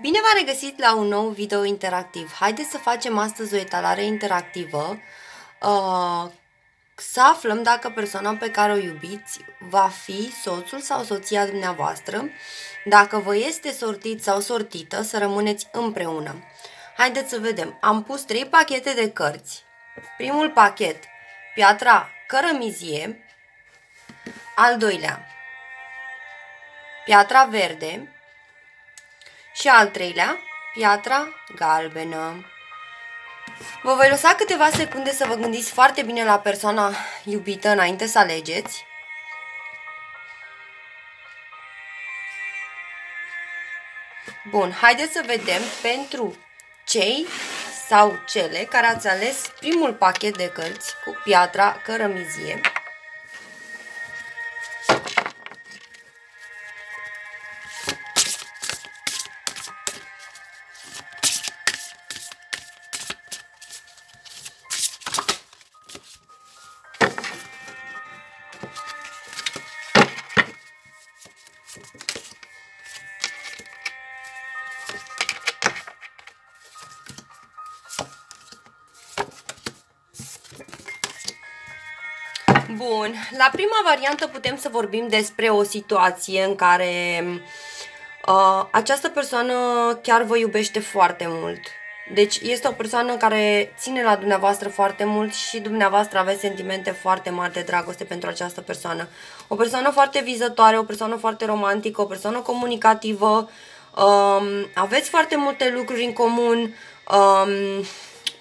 Bine v-am regăsit la un nou video interactiv. Haideți să facem astăzi o etalare interactivă, uh, să aflăm dacă persoana pe care o iubiți va fi soțul sau soția dumneavoastră, dacă vă este sortit sau sortită, să rămâneți împreună. Haideți să vedem. Am pus trei pachete de cărți. Primul pachet, piatra cărămizie, al doilea, piatra verde, și al treilea, piatra galbenă. Vă voi lăsa câteva secunde să vă gândiți foarte bine la persoana iubită înainte să alegeți. Bun, haideți să vedem pentru cei sau cele care ați ales primul pachet de cărți cu piatra cărămizie. Bun, la prima variantă putem să vorbim despre o situație în care uh, această persoană chiar vă iubește foarte mult. Deci este o persoană care ține la dumneavoastră foarte mult și dumneavoastră aveți sentimente foarte mari de dragoste pentru această persoană. O persoană foarte vizătoare, o persoană foarte romantică, o persoană comunicativă, um, aveți foarte multe lucruri în comun, um,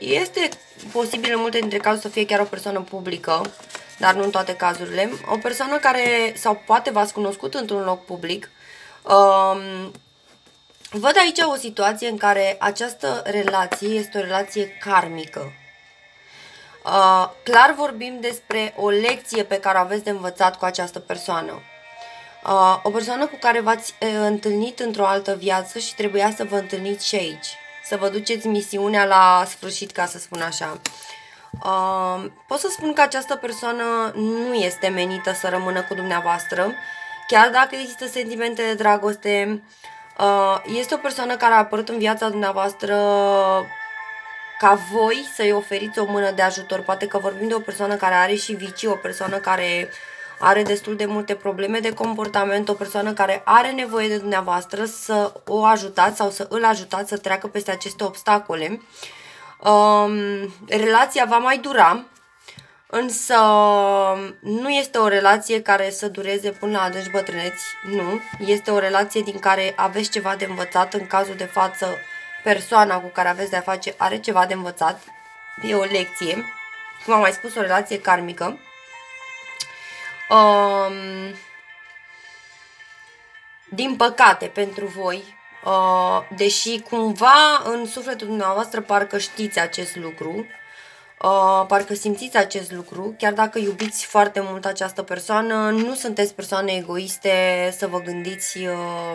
este posibil în multe dintre cazuri să fie chiar o persoană publică, dar nu în toate cazurile. O persoană care, sau poate v-ați cunoscut într-un loc public, um, văd aici o situație în care această relație este o relație karmică. Uh, clar vorbim despre o lecție pe care o aveți de învățat cu această persoană. Uh, o persoană cu care v-ați uh, întâlnit într-o altă viață și trebuia să vă întâlniți și aici. Să vă duceți misiunea la sfârșit, ca să spun așa. Uh, pot să spun că această persoană nu este menită să rămână cu dumneavoastră, chiar dacă există sentimente de dragoste. Uh, este o persoană care a apărut în viața dumneavoastră ca voi să-i oferiți o mână de ajutor. Poate că vorbim de o persoană care are și vicii, o persoană care are destul de multe probleme de comportament, o persoană care are nevoie de dumneavoastră să o ajutați sau să îl ajutați să treacă peste aceste obstacole. Uh, Um, relația va mai dura, însă nu este o relație care să dureze până la adânci bătrâneți, nu. Este o relație din care aveți ceva de învățat, în cazul de față persoana cu care aveți de-a face are ceva de învățat, e o lecție, cum am mai spus, o relație karmică. Um, din păcate pentru voi, Uh, deși cumva în sufletul dumneavoastră parcă știți acest lucru, uh, parcă simțiți acest lucru, chiar dacă iubiți foarte mult această persoană, nu sunteți persoane egoiste să vă gândiți uh,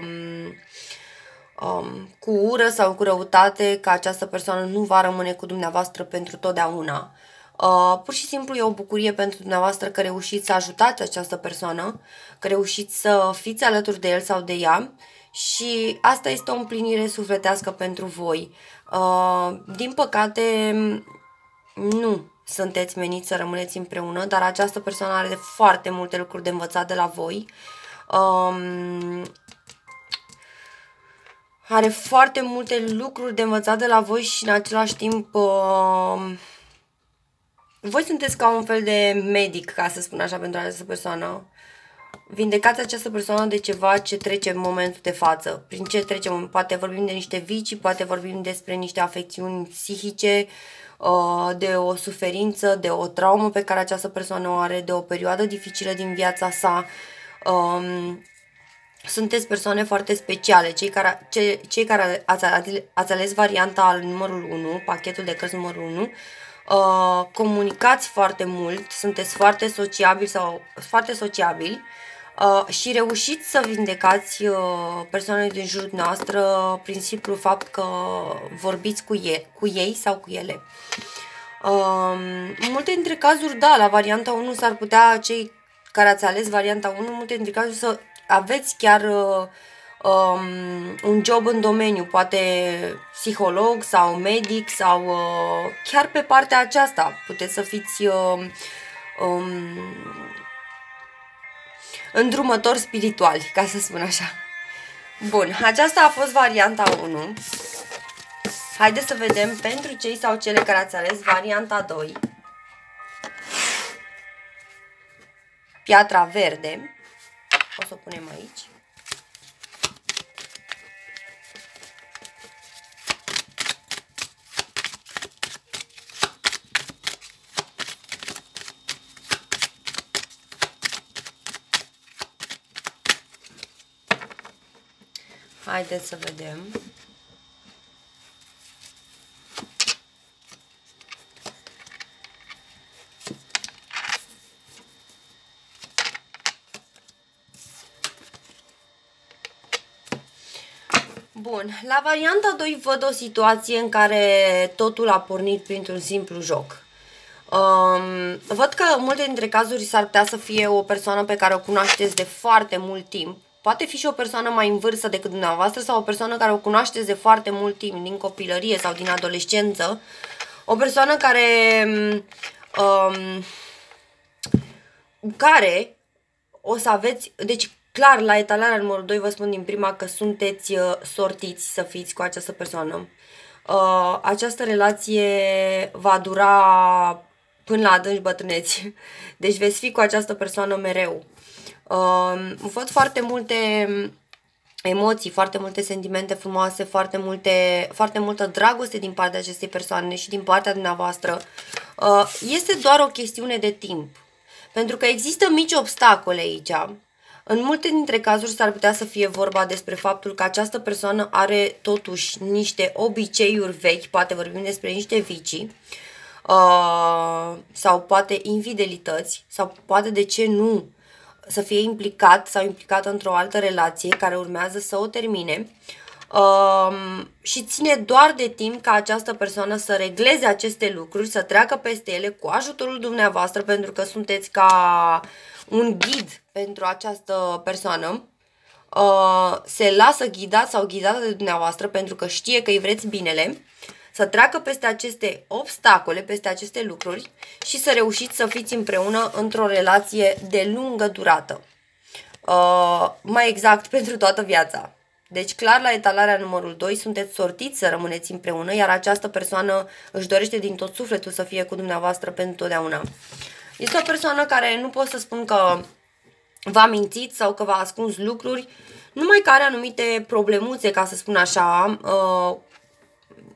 um, cu ură sau cu răutate că această persoană nu va rămâne cu dumneavoastră pentru totdeauna. Uh, pur și simplu e o bucurie pentru dumneavoastră că reușiți să ajutați această persoană, că reușiți să fiți alături de el sau de ea și asta este o împlinire sufletească pentru voi. Uh, din păcate, nu sunteți meniți să rămâneți împreună, dar această persoană are de foarte multe lucruri de învățat de la voi. Um, are foarte multe lucruri de învățat de la voi și în același timp uh, voi sunteți ca un fel de medic, ca să spun așa, pentru această persoană vindecați această persoană de ceva ce trece în momentul de față. Prin ce trece? Poate vorbim de niște vicii, poate vorbim despre niște afecțiuni psihice, uh, de o suferință, de o traumă pe care această persoană o are, de o perioadă dificilă din viața sa. Um, sunteți persoane foarte speciale, cei care, ce, cei care ați, ați ales varianta al numărul 1, pachetul de cărți numărul 1, uh, comunicați foarte mult, sunteți foarte sociabili sau foarte sociabili uh, și reușiți să vindecați uh, persoanele din jurul noastră prin simplu fapt că vorbiți cu ei, cu ei sau cu ele. Uh, în multe dintre cazuri, da, la varianta 1 s-ar putea cei care ați ales varianta 1, în multe dintre cazuri să aveți chiar uh, um, un job în domeniu, poate psiholog sau medic sau uh, chiar pe partea aceasta puteți să fiți uh, um, îndrumători spirituali, ca să spun așa. Bun, aceasta a fost varianta 1. Haideți să vedem pentru cei sau cele care ați ales varianta 2. Piatra verde. O să o punem aici. Haideți să vedem. Bun, la varianta 2 văd o situație în care totul a pornit printr-un simplu joc. Um, văd că în multe dintre cazuri s-ar putea să fie o persoană pe care o cunoașteți de foarte mult timp. Poate fi și o persoană mai în vârstă decât dumneavoastră sau o persoană care o cunoașteți de foarte mult timp, din copilărie sau din adolescență. O persoană care... Um, care o să aveți... Deci Clar, la etalarea numărul 2 vă spun din prima că sunteți uh, sortiți să fiți cu această persoană. Uh, această relație va dura până la adânci bătrâneți. Deci veți fi cu această persoană mereu. Uh, văd foarte multe emoții, foarte multe sentimente frumoase, foarte, multe, foarte multă dragoste din partea acestei persoane și din partea dumneavoastră. Uh, este doar o chestiune de timp. Pentru că există mici obstacole aici în multe dintre cazuri s-ar putea să fie vorba despre faptul că această persoană are totuși niște obiceiuri vechi, poate vorbim despre niște vicii, uh, sau poate infidelități, sau poate de ce nu să fie implicat sau implicată într-o altă relație care urmează să o termine. Uh, și ține doar de timp ca această persoană să regleze aceste lucruri, să treacă peste ele cu ajutorul dumneavoastră, pentru că sunteți ca un ghid pentru această persoană, uh, se lasă ghidat sau ghidată de dumneavoastră pentru că știe că îi vreți binele, să treacă peste aceste obstacole, peste aceste lucruri și să reușiți să fiți împreună într-o relație de lungă durată. Uh, mai exact, pentru toată viața. Deci, clar, la etalarea numărul 2 sunteți sortiți să rămâneți împreună, iar această persoană își dorește din tot sufletul să fie cu dumneavoastră pentru totdeauna. Este o persoană care nu pot să spun că v-a mințit sau că v-a ascuns lucruri, numai care anumite problemuțe, ca să spun așa, uh,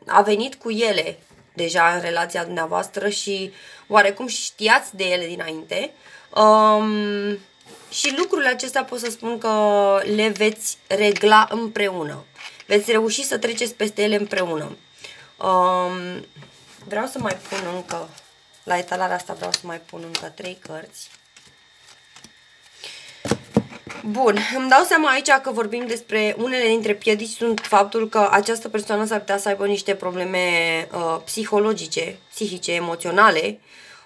a venit cu ele deja în relația dumneavoastră și oarecum știați de ele dinainte. Um, și lucrurile acestea pot să spun că le veți regla împreună. Veți reuși să treceți peste ele împreună. Um, vreau să mai pun încă, la etalarea asta vreau să mai pun încă trei cărți. Bun, îmi dau seama aici că vorbim despre unele dintre piedici sunt faptul că această persoană s-ar putea să aibă niște probleme uh, psihologice, psihice, emoționale,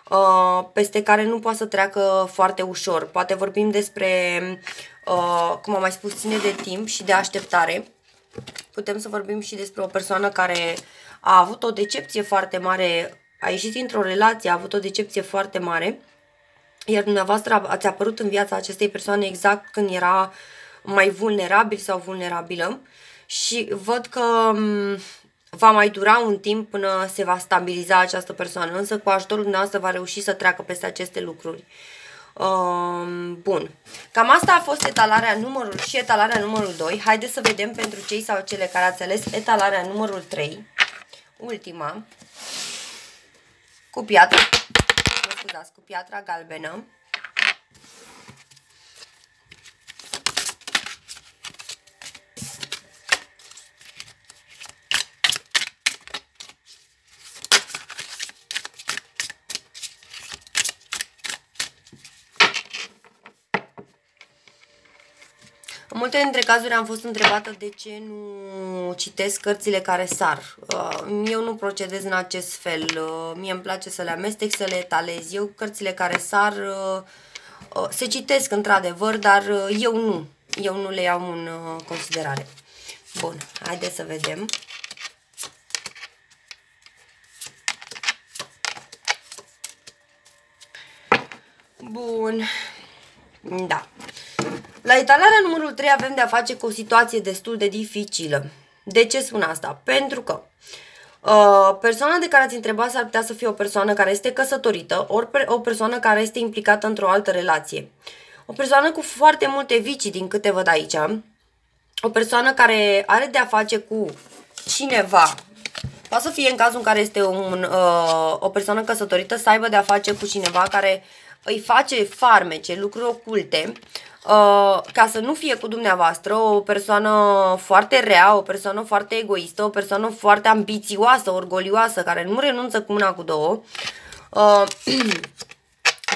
uh, peste care nu poate să treacă foarte ușor. Poate vorbim despre, uh, cum am mai spus, ține de timp și de așteptare. Putem să vorbim și despre o persoană care a avut o decepție foarte mare, a ieșit într-o relație, a avut o decepție foarte mare iar dumneavoastră ați apărut în viața acestei persoane exact când era mai vulnerabil sau vulnerabilă și văd că mm, va mai dura un timp până se va stabiliza această persoană, însă cu ajutorul dumneavoastră va reuși să treacă peste aceste lucruri. Um, bun. Cam asta a fost etalarea numărul și etalarea numărul 2. Haideți să vedem pentru cei sau cele care ați ales etalarea numărul 3. Ultima. Cu piatră scuzați, cu piatra galbenă. În multe dintre cazuri am fost întrebată de ce nu citesc cărțile care sar. Uh, eu nu procedez în acest fel. Uh, mie îmi place să le amestec, să le etalez. Eu cărțile care sar uh, se citesc într-adevăr, dar eu nu. eu nu le iau în uh, considerare. Bun, haideți să vedem. Bun. Da. La etalarea numărul 3 avem de-a face cu o situație destul de dificilă. De ce spun asta? Pentru că uh, persoana de care ați întrebat s-ar putea să fie o persoană care este căsătorită, ori o persoană care este implicată într-o altă relație. O persoană cu foarte multe vicii din câte văd aici. O persoană care are de-a face cu cineva. Poate să fie în cazul în care este un, uh, o persoană căsătorită să aibă de-a face cu cineva care îi face farmece, lucruri oculte, uh, ca să nu fie cu dumneavoastră o persoană foarte rea, o persoană foarte egoistă, o persoană foarte ambițioasă, orgolioasă, care nu renunță cu una cu două. Uh,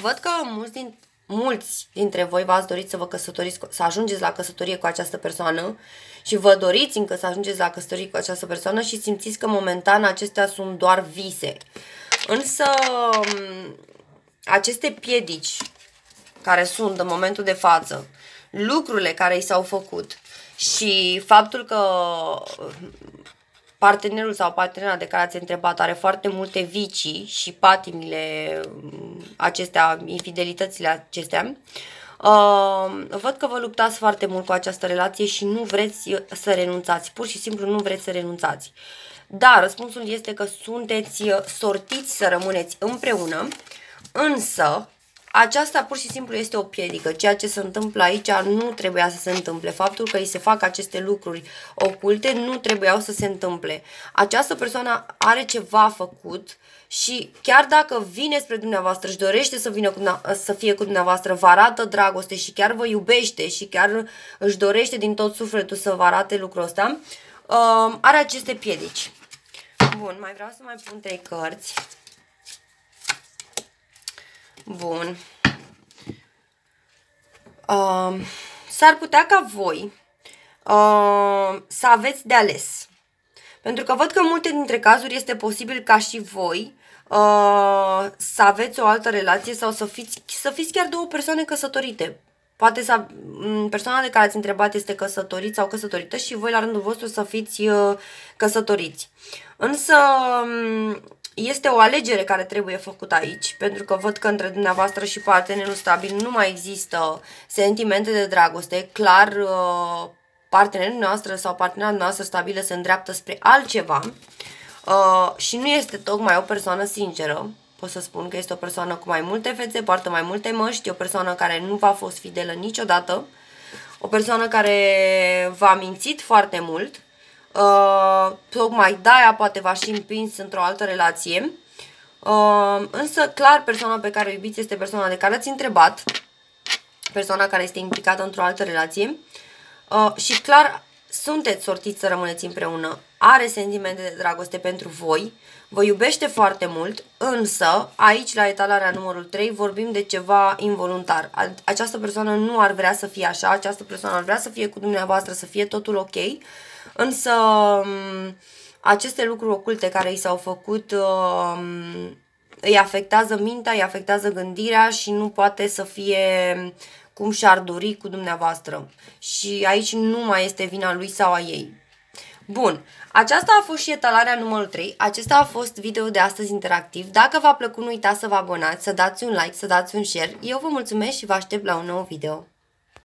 văd că mulți, din, mulți dintre voi v-ați dorit să vă căsătoriți, să ajungeți la căsătorie cu această persoană și vă doriți încă să ajungeți la căsătorie cu această persoană și simțiți că momentan acestea sunt doar vise. Însă aceste piedici care sunt în momentul de față, lucrurile care i s-au făcut și faptul că partenerul sau partenera de care ați întrebat are foarte multe vicii și patimile acestea, infidelitățile acestea, uh, văd că vă luptați foarte mult cu această relație și nu vreți să renunțați, pur și simplu nu vreți să renunțați. Dar răspunsul este că sunteți sortiți să rămâneți împreună Însă, aceasta pur și simplu este o piedică. Ceea ce se întâmplă aici nu trebuia să se întâmple. Faptul că îi se fac aceste lucruri oculte nu trebuiau să se întâmple. Această persoană are ceva făcut și chiar dacă vine spre dumneavoastră, își dorește să, vină cu, să fie cu dumneavoastră, vă arată dragoste și chiar vă iubește și chiar își dorește din tot sufletul să vă arate lucrul ăsta, uh, are aceste piedici. Bun, mai vreau să mai pun trei cărți. Bun. Uh, s-ar putea ca voi uh, să aveți de ales. Pentru că văd că în multe dintre cazuri este posibil ca și voi uh, să aveți o altă relație sau să fiți, să fiți chiar două persoane căsătorite. Poate să, persoana de care ați întrebat este căsătorit sau căsătorită și voi la rândul vostru să fiți uh, căsătoriți. Însă este o alegere care trebuie făcută aici, pentru că văd că între dumneavoastră și partenerul stabil nu mai există sentimente de dragoste. Clar, uh, partenerul noastră sau partenera noastră stabilă se îndreaptă spre altceva uh, și nu este tocmai o persoană sinceră. Pot să spun că este o persoană cu mai multe fețe, poartă mai multe măști, o persoană care nu v-a fost fidelă niciodată, o persoană care v-a mințit foarte mult Uh, tocmai de-aia poate v-aș și împins într-o altă relație. Uh, însă, clar, persoana pe care o iubiți este persoana de care ați întrebat, persoana care este implicată într-o altă relație uh, și, clar, sunteți sortiți să rămâneți împreună, are sentimente de dragoste pentru voi, vă iubește foarte mult, însă aici la etalarea numărul 3 vorbim de ceva involuntar. Această persoană nu ar vrea să fie așa, această persoană ar vrea să fie cu dumneavoastră, să fie totul ok, Însă aceste lucruri oculte care i s-au făcut um, îi afectează mintea, îi afectează gândirea și nu poate să fie cum și-ar dori cu dumneavoastră. Și aici nu mai este vina lui sau a ei. Bun, aceasta a fost și etalarea numărul 3. Acesta a fost video de astăzi interactiv. Dacă v-a plăcut, nu uitați să vă abonați, să dați un like, să dați un share. Eu vă mulțumesc și vă aștept la un nou video.